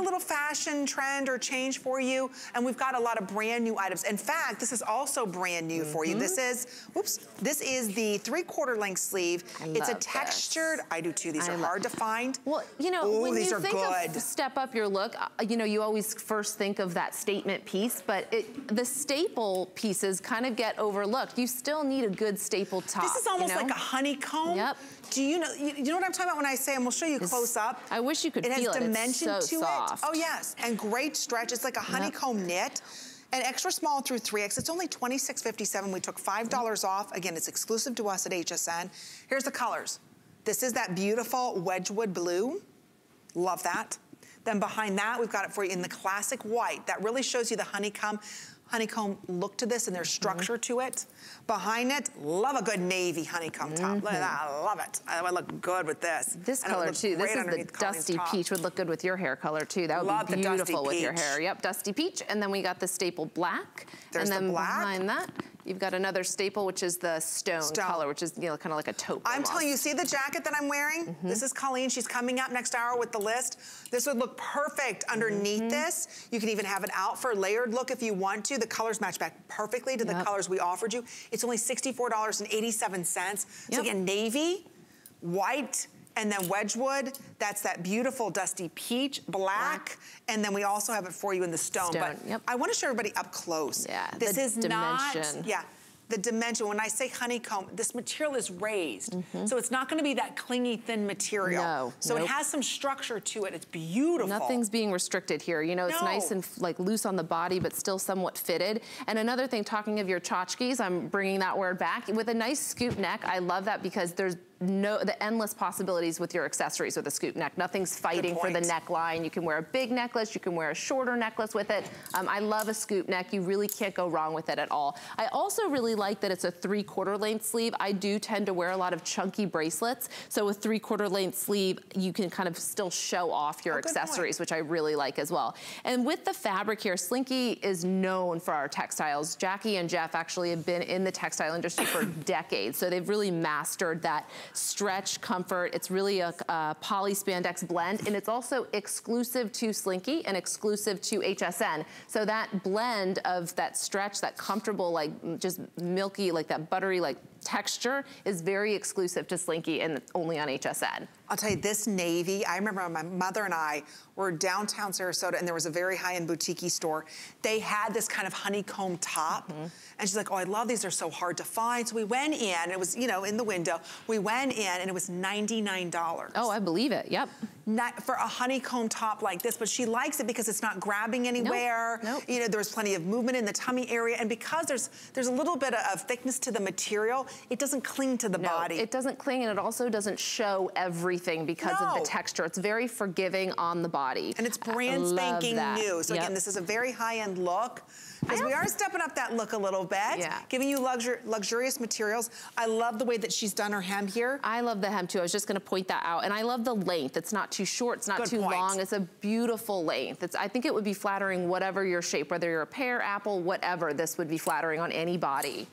a little fashion trend or change for you, and we've got a lot of brand new items. In fact, this is also brand new mm -hmm. for you. This mm-hmm. is, oops, this is the three quarter length sleeve. I it's a textured, this. I do too, these I are hard to find. Well, you know, Ooh, when you think good. of step up your look, uh, you know, you always first think of that statement piece, but it, the staple pieces kind of get overlooked. You still need a good staple top. This is almost you know? like a honeycomb. Yep. Do you know, you, know what I'm talking about when I say, and we'll show you close up. I wish you could it feel it, dimension so to soft. It. Oh yes, and great stretch. It's like a honeycomb yep. knit. And extra small through 3X, it's only $26.57. We took $5 mm. off. Again, it's exclusive to us at HSN. Here's the colors. This is that beautiful Wedgwood blue. Love that. Then behind that, we've got it for you in the classic white. That really shows you the honeycomb honeycomb look to this and there's mm-hmm. structure mm -hmm. to it. Behind it, love a good navy honeycomb top. Mm -hmm. Look at that, I love it. I would look good with this. This and color too, this is the dusty top. peach, would look good with your hair color too. That would love be beautiful with your hair. Yep, dusty peach. And then we got the staple black. There's and then the black. behind that, You've got another staple, which is the stone, stone. color, which is, you know, kind of like a taupe. I'm telling you, see the jacket that I'm wearing? Mm -hmm. This is Colleen. She's coming up next hour with the list. This would look perfect underneath mm -hmm. this. You can even have it out for a layered look if you want to. The colors match back perfectly to yep. the colors we offered you. It's only $64.87. Yep. So again, navy, white, and then Wedgwood, that's that beautiful dusty peach, black, black. and then we also have it for you in the stone. stone but yep. I wanna show everybody up close. Yeah, this is dimension. not, yeah, the dimension. When I say honeycomb, this material is raised. Mm -hmm. So it's not gonna be that clingy, thin material. No, So nope. it has some structure to it. It's beautiful. Nothing's being restricted here. You know, it's no. nice and like loose on the body, but still somewhat fitted. And another thing, talking of your tchotchkes, I'm bringing that word back. With a nice scoop neck, I love that because there's no the endless possibilities with your accessories with a scoop neck. Nothing's fighting for the neckline. You can wear a big necklace, you can wear a shorter necklace with it. Um, I love a scoop neck. You really can't go wrong with it at all. I also really like that it's a three quarter length sleeve. I do tend to wear a lot of chunky bracelets. So with three quarter length sleeve, you can kind of still show off your oh, accessories, which I really like as well. And with the fabric here, Slinky is known for our textiles. Jackie and Jeff actually have been in the textile industry for decades. So they've really mastered that stretch comfort. It's really a, a poly spandex blend and it's also exclusive to Slinky and exclusive to HSN. So that blend of that stretch, that comfortable, like just milky, like that buttery, like texture is very exclusive to Slinky and only on HSN. I'll tell you, this navy, I remember my mother and I were downtown Sarasota and there was a very high-end boutique store. They had this kind of honeycomb top. Mm -hmm. And she's like, oh, I love these. They're so hard to find. So we went in, it was, you know, in the window. We went in and it was $99. Oh, I believe it, yep. Not for a honeycomb top like this, but she likes it because it's not grabbing anywhere. Nope. nope. You know, there's plenty of movement in the tummy area. And because there's there's a little bit of thickness to the material, it doesn't cling to the no, body. it doesn't cling and it also doesn't show everything because no. of the texture. It's very forgiving on the body. And it's brand spanking new. So yep. again, this is a very high-end look. Because we are stepping up that look a little bit. Yeah. Giving you luxur luxurious materials. I love the way that she's done her hem here. I love the hem too. I was just gonna point that out. And I love the length. It's not too short, it's not Good too point. long. It's a beautiful length. It's, I think it would be flattering whatever your shape, whether you're a pear, apple, whatever, this would be flattering on any body.